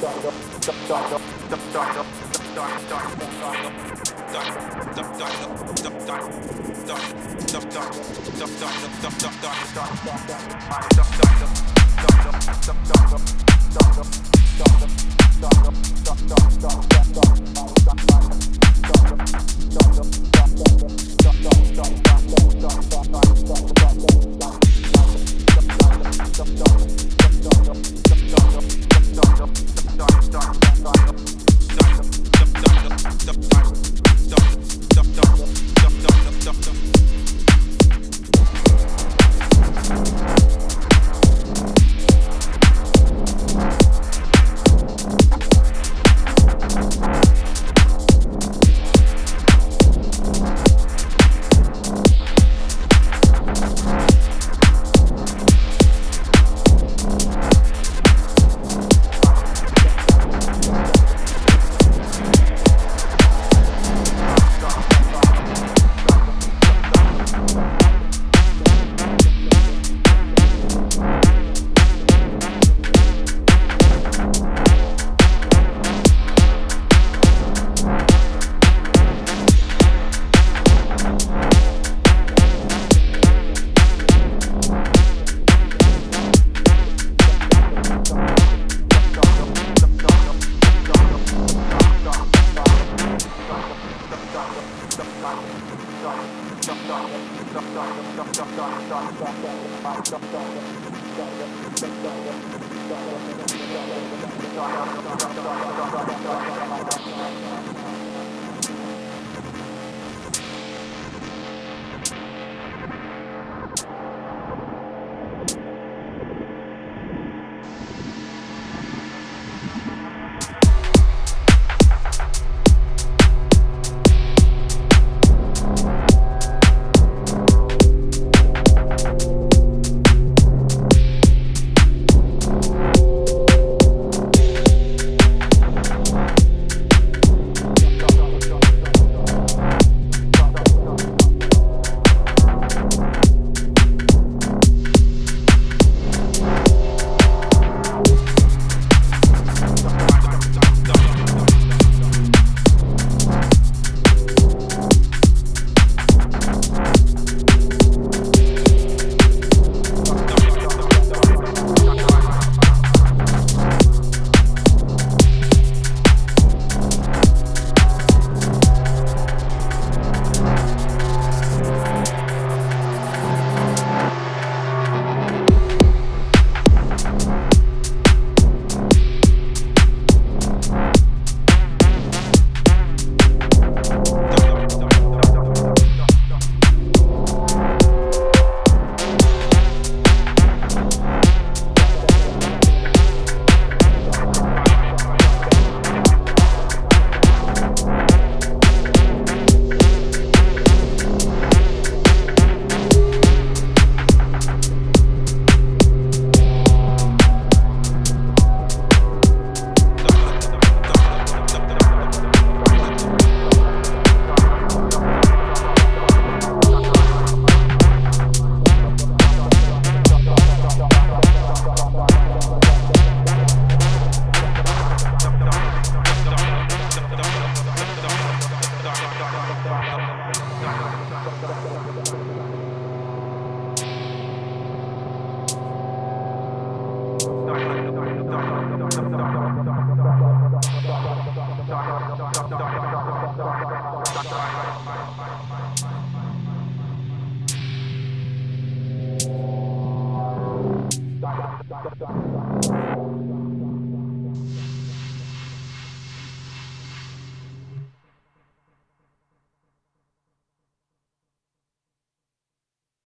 Dum dum Thank you. Stop.